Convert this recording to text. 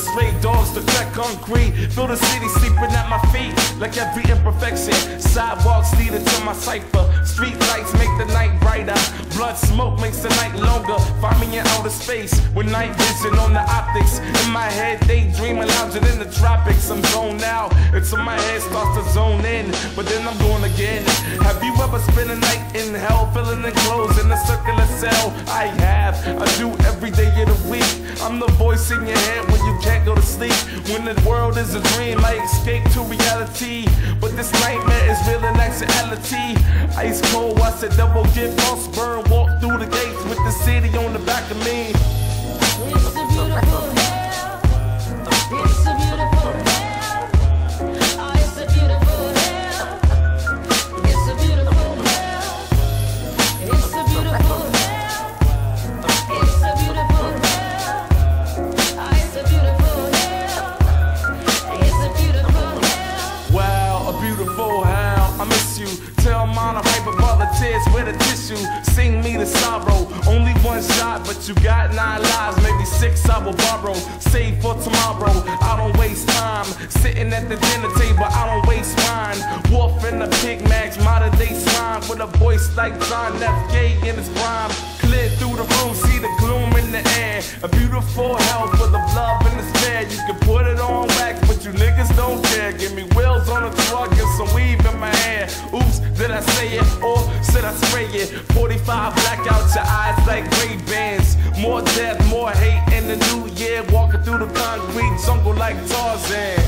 stray dogs to crack concrete. Feel the city sleeping at my feet, like every imperfection. Sidewalks leading to my cipher. Street lights make the night brighter. Blood smoke makes the night longer. Find me in outer space with night vision on the optics. In my head, daydreaming, lounging in the tropics. I'm zoned out until my head starts to zone in, but then I'm going again. Have you ever spent a night in hell, feeling enclosed in a circular cell? I have. I do every day. I'm the voice in your head when you can't go to sleep. When the world is a dream, I escape to reality. But this nightmare is real in actuality. Ice cold, I said double get false burn. Walk through the gates with the city on the back of me. With a tissue. Sing me the sorrow. Only one shot, but you got nine lives, maybe six I will borrow. Save for tomorrow. I don't waste time sitting at the dinner table. I don't waste mine. Wolf in the pig max, modern day slime with a voice like John F. In his prime. Clear through the room, see the gloom in the air. A beautiful hell full of love and despair. You can put it on wax, but you niggas don't care. Give me wheels on a truck and some weave in my hair. Oops, did I say it I spray it? 45 blackouts, your eyes like gray bands. More death, more hate in the new year. Walking through the concrete jungle like Tarzan.